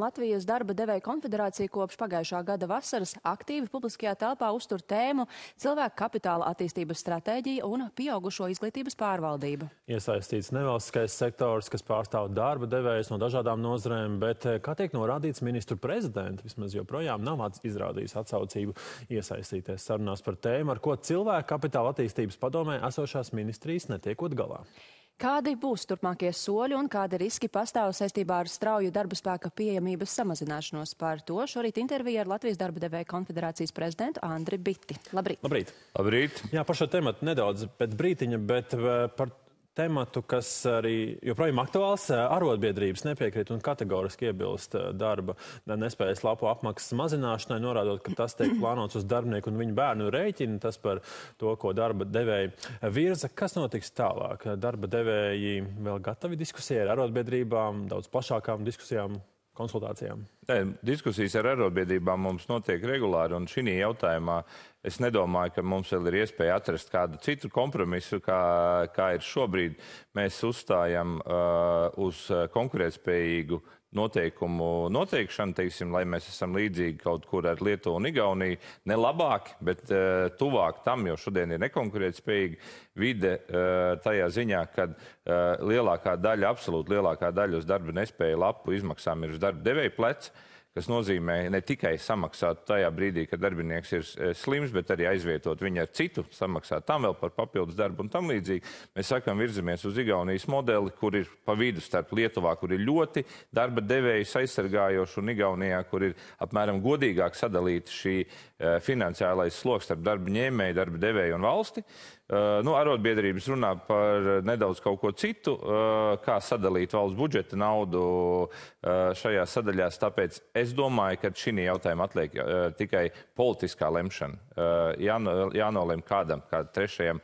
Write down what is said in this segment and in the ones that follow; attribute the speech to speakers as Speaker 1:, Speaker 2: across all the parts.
Speaker 1: Latvijas darba devēja konfederācija kopš pagājušā gada vasaras aktīvi publiskajā telpā uztur tēmu cilvēku kapitāla attīstības stratēģija un pieaugušo izglītības pārvaldība.
Speaker 2: Iesaistīts nevalstiskais sektors, kas pārstāv darba devējus no dažādām nozarēm, bet, eh, kā tiek norādīts, ministru prezidenta vismaz joprojām nav izrādījis atsaucību iesaistīties sarunās par tēmu, ar ko cilvēku kapitāla attīstības padomē esošās ministrijas netiekot galā.
Speaker 1: Kādi būs turpmākie soļi un kādi riski pastāv saistībā ar strauju darba spēka pieejamības samazināšanos? Par to šorīt intervija ar Latvijas darba devēja konfederācijas prezidentu Andri Biti. Labrīt!
Speaker 2: Labrīt!
Speaker 3: Labrīt.
Speaker 2: Jā, par šo tematu nedaudz pēc brītiņa, bet eh, par tematu, kas arī joprojām aktuāls. Arotbiedrības nepiekrīt un kategoriski iebilst darba nespējas lapu apmaksas mazināšanai, norādot, ka tas tiek plānots uz darbinieku un viņu bērnu rēķinu. Tas par to, ko darba devēji virza. Kas notiks tālāk? Darba devēji vēl gatavi diskusijai ar arotbiedrībām, daudz plašākām diskusijām konsultācijām?
Speaker 3: Nē, diskusijas ar arotbiedrībām mums notiek regulāri, un šī jautājumā es nedomāju, ka mums vēl ir iespēja atrast kādu citu kompromisu, kā, kā ir šobrīd. Mēs uzstājam uh, uz konkurētspējīgu noteikumu noteikšanu, teiksim, lai mēs esam līdzīgi kaut kur ar Lietuvu un Igauniju, ne labāk, bet uh, tuvāk tam, jo šodien ir nekonkurētspējīga vide uh, tajā ziņā, ka uh, lielākā daļa, absolūti lielākā daļa uz darba nespēja lapu izmaksām ir uz darba devēja pleca kas nozīmē ne tikai samaksāt tajā brīdī, kad darbinieks ir e, slims, bet arī aizvietot viņu ar citu, samaksāt tam vēl par papildus darbu un tam līdzīgi. Mēs sakam, virzamies uz Igaunijas modeli, kur ir pa vidu starp Lietuvā, kur ir ļoti darba devējs aizsargājoši, un Igaunijā, kur ir apmēram godīgāk sadalīta šī uh, finansiālais sloks starp darba ņēmēju, darba devēju un valsti. Uh, nu, arotbiedrības runā par nedaudz kaut ko citu, uh, kā sadalīt valsts budžeta naudu uh, šajās sadaļās. Tāpēc es domāju, ka šī jautājuma atliek tikai politiskā lemšana. Jāno, jānolem kādam, kādam trešajam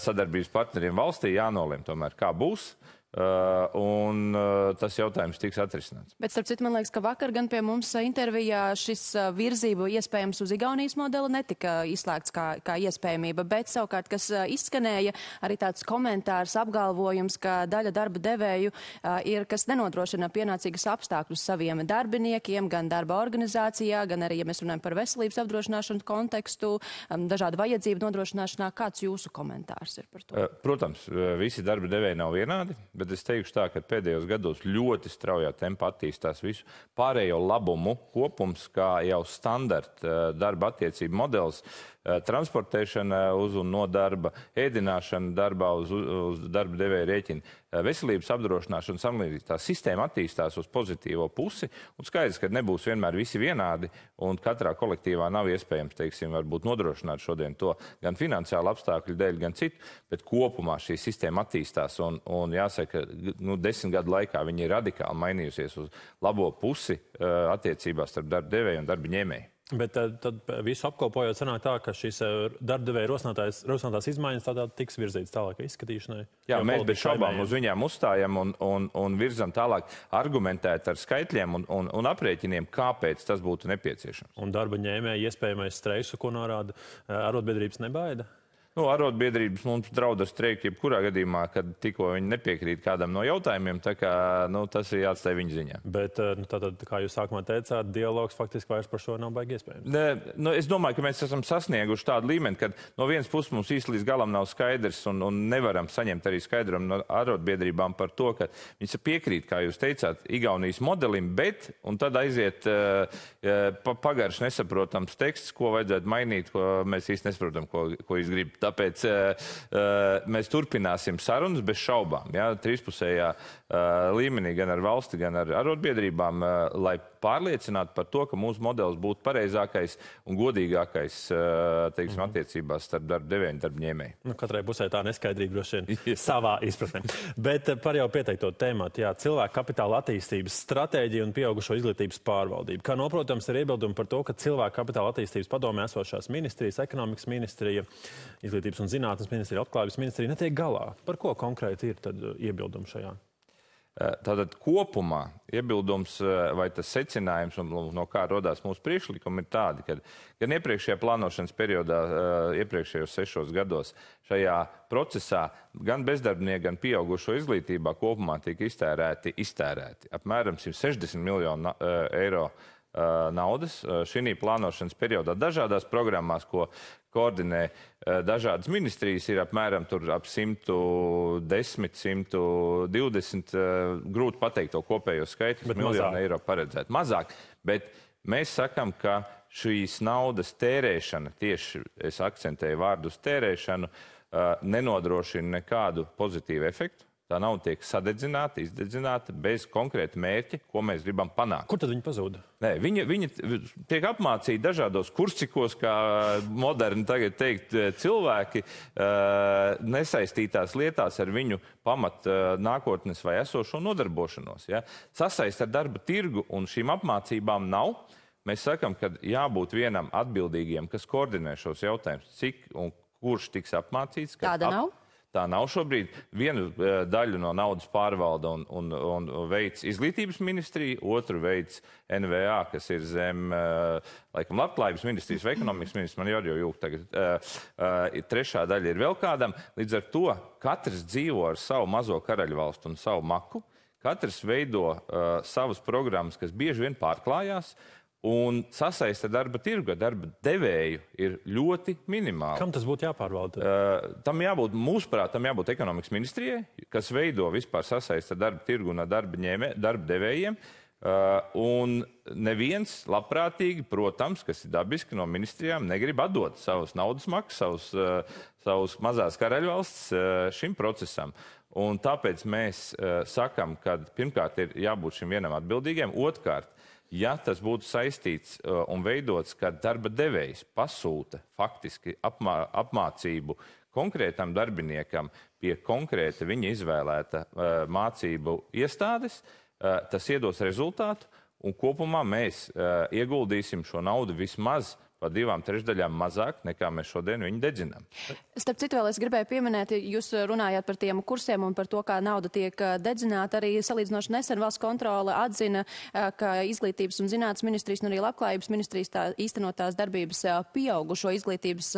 Speaker 3: sadarbības partnerim valstī, jānolem tomēr, kā būs. Uh, un uh, tas jautājums tiks atrisināts.
Speaker 1: Bet, starp citu, man liekas, ka vakar gan pie mums intervijā šis virzību iespējams uz Igaunijas modeli netika izslēgts kā, kā iespējamība, bet savukārt, kas izskanēja arī tāds komentārs, apgalvojums, ka daļa darba devēju uh, ir, kas nenodrošina pienācīgas apstākļus saviem darbiniekiem, gan darba organizācijā, gan arī, ja mēs runājam par veselības apdrošināšanu kontekstu, um, dažādu vajadzību nodrošināšanā. Kāds jūsu komentārs ir par to?
Speaker 3: Protams, visi darba devēji nav vienādi bet es teikšu tā, ka pēdējos gados ļoti straujā tempā attīstās visu pārējo labumu kopums, kā jau standarta eh, darba attiecību modelis transportēšana uz un no darba, ēdināšana darbā uz, uz darba devēja rēķina, eh, veselības apdrošināšana samlīdzīgi. Tā sistēma attīstās uz pozitīvo pusi, un skaidrs, ka nebūs vienmēr visi vienādi, un katrā kolektīvā nav iespējams, teiksim, varbūt nodrošināt šodien to gan finansiālu apstākļu dēļ, gan citu, bet kopumā šī sistēma attīstās, un, un jāsaka, nu, desmit gadu laikā viņa ir radikāli mainījusies uz labo pusi uh, attiecībās starp darba devēju un darba ņēmēju.
Speaker 2: Bet tad, tad visu apkopojot, sanāk tā, ka šīs eh, darbdevēja rosinātās izmaiņas tādā tiks virzītas tālāk izskatīšanai.
Speaker 3: Jā, mēs bez šaubām uz viņām uzstājam un, un, un virzam tālāk argumentēt ar skaitļiem un, un, un aprēķiniem, kāpēc tas būtu nepieciešams.
Speaker 2: Un darba ņēmēja iespējamais streisu, ko norāda eh, arotbiedrības nebaida?
Speaker 3: Nu, arotbiedrības mums draud ar streiku jebkurā gadījumā, kad tikko viņi nepiekrīt kādam no jautājumiem, tā kā nu, tas ir jāatstāj viņa ziņā.
Speaker 2: Bet, eh, nu, tātad, kā jūs sākumā teicāt, dialogs faktiski vairs par šo nav baigi iespējams.
Speaker 3: Ne, nu, es domāju, ka mēs esam sasnieguši tādu līmeni, ka no vienas puses mums īsti līdz galam nav skaidrs un, un nevaram saņemt arī skaidrumu no arotbiedrībām par to, ka viņas piekrīt, kā jūs teicāt, Igaunijas modelim, bet, un tad aiziet uh, uh, pagarš nesaprotams teksts, ko vajadzētu mainīt, ko mēs īsti nesaprotam, ko, ko jūs gribat. Tāpēc uh, mēs turpināsim sarunas bez šaubām. Ja, trīspusējā uh, līmenī gan ar valsti, gan ar arotbiedrībām, lai pārliecinātu par to, ka mūsu modelis būtu pareizākais un godīgākais teiksim, mm -hmm. attiecībās starp darba devēju un darba ņēmēju.
Speaker 2: Nu, katrai pusē tā neskaidrība droši vien savā izpratnē. Bet par jau pieteikto tēmatu, jā, cilvēku kapitāla attīstības stratēģija un pieaugušo izglītības pārvaldība. Kā noprotams, ir iebildumi par to, ka cilvēku kapitāla attīstības padomē esošās ministrijas, ekonomikas ministrija, izglītības un zinātnes ministrija, atklājības ministrija netiek galā. Par ko konkrēti ir uh, iebildumi šajā?
Speaker 3: Tātad kopumā iebildums vai tas secinājums, no kā radās mūsu priekšlikumi, ir tādi, ka gan iepriekšējā plānošanas periodā, iepriekšējos sešos gados, šajā procesā gan bezdarbnieki, gan pieaugušo izglītībā kopumā tika iztērēti, iztērēti apmēram 160 miljonu eiro naudas šī plānošanas periodā dažādās programmās, ko koordinē dažādas ministrijas, ir apmēram ap 110, 120. Grūti pateikt to kopējo skaitu, bet miljonu eiro paredzēt. Mazāk, bet mēs sakam, ka šīs naudas tērēšana, tieši es akcentēju vārdu uz tērēšanu, nenodrošina nekādu pozitīvu efektu Tā nauda tiek sadedzināta, izdedzināta bez konkrēta mērķa, ko mēs gribam panākt.
Speaker 2: Kur tad viņi pazūd?
Speaker 3: Nē, viņi, viņi tiek apmācīti dažādos kursikos, kā moderni tagad teikt, eh, cilvēki uh, nesaistītās lietās ar viņu pamat uh, nākotnes vai esošo nodarbošanos. Ja? Sasaist ar darba tirgu un šīm apmācībām nav. Mēs sakam, ka jābūt vienam atbildīgiem, kas koordinē šos jautājumus, cik un kurš tiks apmācīts.
Speaker 1: Tāda ap... nav?
Speaker 3: Tā nav šobrīd. Vienu uh, daļu no naudas pārvalda un, un, un veids izglītības ministrija, otru veids NVA, kas ir zem, uh, laikam, labklājības ministrijas vai ekonomikas ministrijas. Man jau jūg tagad. Uh, uh, trešā daļa ir vēl kādam. Līdz ar to katrs dzīvo ar savu mazo karaļvalstu un savu maku. Katrs veido uh, savas programmas, kas bieži vien pārklājās. Un sasaiste darba tirgu, darba devēju ir ļoti minimāla.
Speaker 2: Kam tas būtu jāpārvalda?
Speaker 3: Uh, tam jābūt, mūsuprāt, tam jābūt ekonomikas ministrijai, kas veido vispār sasaiste darba tirgu un darba, ņēmē, darba devējiem. Uh, un neviens labprātīgi, protams, kas ir dabiski no ministrijām, negrib atdot savus naudas maksas, savus, uh, savus mazās karaļvalsts uh, šim procesam. Un tāpēc mēs uh, sakam, ka pirmkārt ir jābūt šim vienam atbildīgiem, otrkārt, ja tas būtu saistīts uh, un veidots, ka darba devējs pasūta faktiski apmā, apmācību konkrētam darbiniekam pie konkrēta viņa izvēlēta uh, mācību iestādes, uh, tas iedos rezultātu, un kopumā mēs ieguldīsim šo naudu vismaz par divām trešdaļām mazāk nekā mēs šodien viņu dedzinām.
Speaker 1: Starp citu, vēl es gribēju pieminēt, jūs runājāt par tiem kursiem un par to, kā nauda tiek dedzināta. Arī salīdzinoši nesen valsts kontrole atzina, ka izglītības un zinātnes ministrijas un arī labklājības ministrijas tā īstenotās darbības pieaugušo izglītības,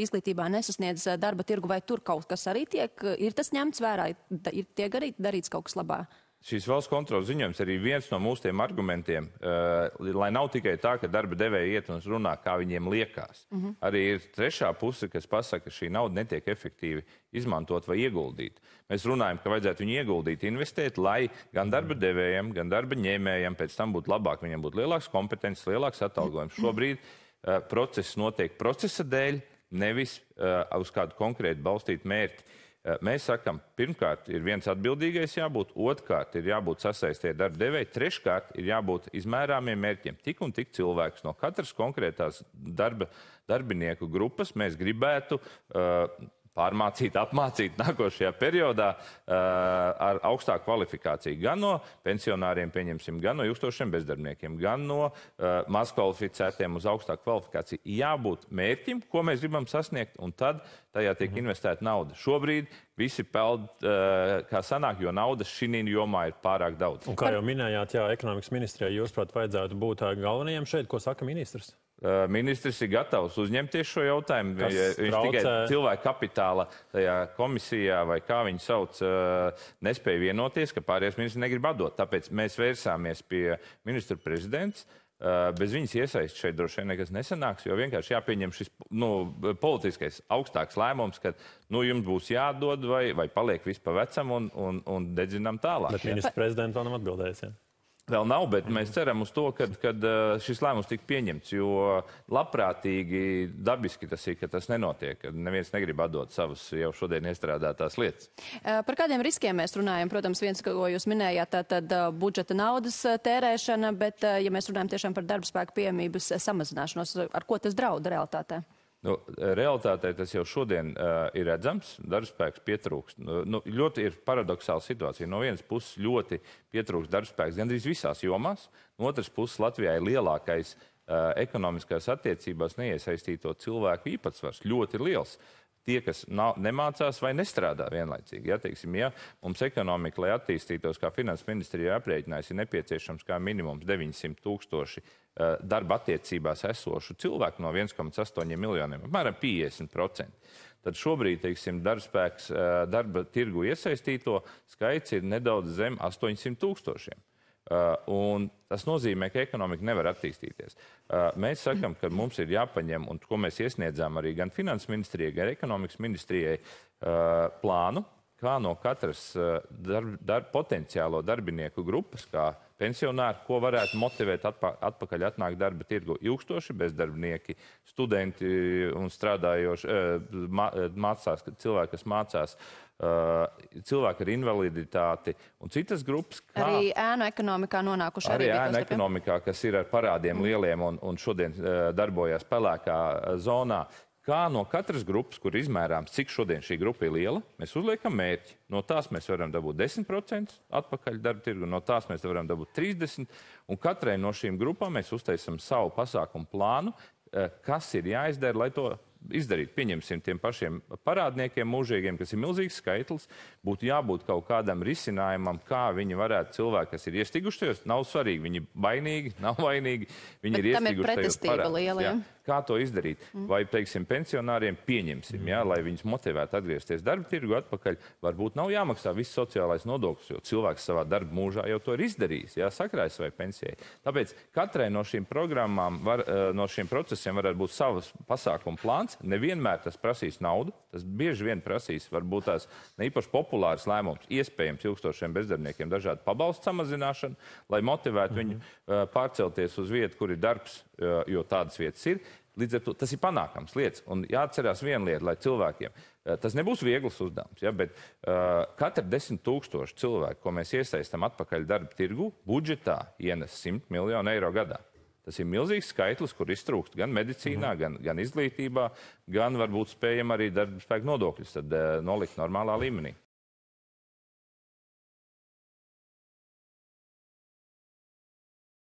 Speaker 1: izglītībā nesasniedz darba tirgu, vai tur kaut kas arī tiek, ir tas ņemts vērā, ir tiek arī darīts kaut kas labā?
Speaker 3: Šīs valsts kontrolas ziņojums arī viens no mūsu argumentiem, uh, lai nav tikai tā, ka darba devēja iet un runā, kā viņiem liekas. Mm -hmm. Arī ir trešā puse, kas pasaka, ka šī nauda netiek efektīvi izmantot vai ieguldīt. Mēs runājam, ka vajadzētu viņu ieguldīt, investēt, lai gan darba devējiem, gan darba ņēmējiem pēc tam būtu labāk, viņiem būtu lielāks kompetences, lielāks atalgojums. Šobrīd uh, process notiek procesa dēļ, nevis uh, uz kādu konkrētu balstītu mērķi. Eh, mēs sakām, pirmkārt, ir viens atbildīgais jābūt, otrkārt, ir jābūt sasaistē darba devēja, treškārt, ir jābūt izmērāmiem mērķiem. Tik un tik cilvēks no katras konkrētās darba, darbinieku grupas mēs gribētu uh, pārmācīt, apmācīt nākošajā periodā uh, ar augstāku kvalifikāciju. Gan no pensionāriem, pieņemsim, gan no ilgstošiem bezdarbniekiem, gan no uh, mazkvalificētiem uz augstāku kvalifikāciju. Jābūt mērķim, ko mēs gribam sasniegt, un tad tajā tiek mhm. investēta nauda. Šobrīd visi peld, uh, kā sanāk, jo naudas šī jomā ir pārāk daudz.
Speaker 2: Un kā jau minējāt, jā, ekonomikas ministrijai, jūs, prāt, vajadzētu būt galvenajiem šeit, ko saka ministrs?
Speaker 3: Eh, ministrs ir gatavs uzņemties šo jautājumu.
Speaker 2: Kas
Speaker 3: Viņš
Speaker 2: traucē?
Speaker 3: tikai cilvēka kapitāla tajā komisijā, vai kā viņi sauc, eh, nespēja vienoties, ka pārējais ministrs negrib atdot. Tāpēc mēs vērsāmies pie ministra prezidents. Eh, bez viņas iesaistas šeit droši vien nekas nesanāks, jo vienkārši jāpieņem šis nu, politiskais augstāks lēmums, ka nu, jums būs jādod vai, vai paliek viss pa vecam un, un, un dedzinām tālāk.
Speaker 2: Bet ministrs prezidents vēl nav atbildējis. Ja?
Speaker 3: Vēl nav, bet mēs ceram uz to, ka šis lēmums tika pieņemts. Jo labprātīgi, dabiski tas ir, ka tas nenotiek. Ka neviens negrib atdot savas jau šodien iestrādātās lietas.
Speaker 1: Par kādiem riskiem mēs runājam? Protams, viens, ko jūs minējāt, tad budžeta naudas tērēšana, bet ja mēs runājam tiešām par darbspēku pieejamības samazināšanos, ar ko tas draud realitātē?
Speaker 3: Nu, realitātē tas jau šodien uh, ir redzams, darbspēks pietrūkst. Nu, nu, ļoti ir paradoxāla situācija. No vienas puses ļoti pietrūkst darbspēks gandrīz visās jomās, no otras puses Latvijā ir lielākais uh, ekonomiskās attiecībās neiesaistīto cilvēku īpatsvars ļoti liels. Tie, kas nav, nemācās vai nestrādā vienlaicīgi. Ja, teiksim, ja mums ekonomika, lai attīstītos, kā finanses ministrija aprēķinājis, ir nepieciešams kā minimums 900 tūkstoši uh, darba attiecībās esošu cilvēku no 1,8 miljoniem, apmēram 50%. Tad šobrīd, teiksim, darbspēks, uh, darba tirgu iesaistīto skaits ir nedaudz zem 800 tūkstošiem. Uh, tas nozīmē, ka ekonomika nevar attīstīties. Uh, mēs sakām, ka mums ir jāpaņem, un ko mēs iesniedzām arī gan finanses ministrijai, gan ekonomikas ministrijai, uh, plānu, kā no katras darb, darb, potenciālo darbinieku grupas, kā pensionāri, ko varētu motivēt atpa, atpakaļ atnākt darba tirgu ilgstoši bezdarbnieki, studenti un strādājoši, mācās, cilvēki, kas mācās cilvēki ar invaliditāti un citas grupas.
Speaker 1: Kā, arī ēnu ekonomikā nonākuši.
Speaker 3: Arī, arī ēnu ekonomikā, kas ir ar parādiem mm. lieliem un, un šodien uh, darbojas pelēkā uh, zonā. Kā no katras grupas, kur izmērāms, cik šodien šī grupa ir liela, mēs uzliekam mērķi. No tās mēs varam dabūt 10% atpakaļ darba tirgu, no tās mēs varam dabūt 30%. Un katrai no šīm grupām mēs uztaisam savu pasākumu plānu, kas ir jāizdara, lai to izdarīt. Pieņemsim tiem pašiem parādniekiem, mūžīgiem, kas ir milzīgs skaitlis, būtu jābūt kaut kādam risinājumam, kā viņi varētu, cilvēki, kas ir iestiguši tajos, nav svarīgi, viņi vainīgi, nav vainīgi, viņi Bet ir iestiguši tajos parādniekiem. Kā to izdarīt? Mm. Vai, teiksim, pensionāriem pieņemsim, jā, lai viņus motivētu atgriezties darba tirgu atpakaļ, varbūt nav jāmaksā viss sociālais nodoklis, jo cilvēks savā darba mūžā jau to ir izdarījis, jā, sakrājis vai pensijai. Tāpēc katrai no šīm programmām, var, eh, no šiem procesiem varētu būt savas pasākuma plāns. Nevienmēr tas prasīs naudu, tas bieži vien prasīs varbūt tās ne īpaši populārs lēmums, iespējams ilgstošiem bezdarbniekiem dažādu pabalstu samazināšanu, lai motivētu mm -hmm. viņu uh, pārcelties uz vietu, kur ir darbs, jo tādas vietas ir. Līdz ar to tas ir panākams lietas. Un jāatcerās viena lieta, lai cilvēkiem tas nebūs viegls uzdevums, ja, bet uh, katra desmit tūkstoši cilvēku, ko mēs iesaistām atpakaļ darba tirgu, budžetā ienes 100 miljonu eiro gadā. Tas ir milzīgs skaitlis, kur iztrūkst gan medicīnā, mm. gan, gan izglītībā, gan varbūt spējam arī darba spēku nodokļus tad, uh, nolikt normālā līmenī.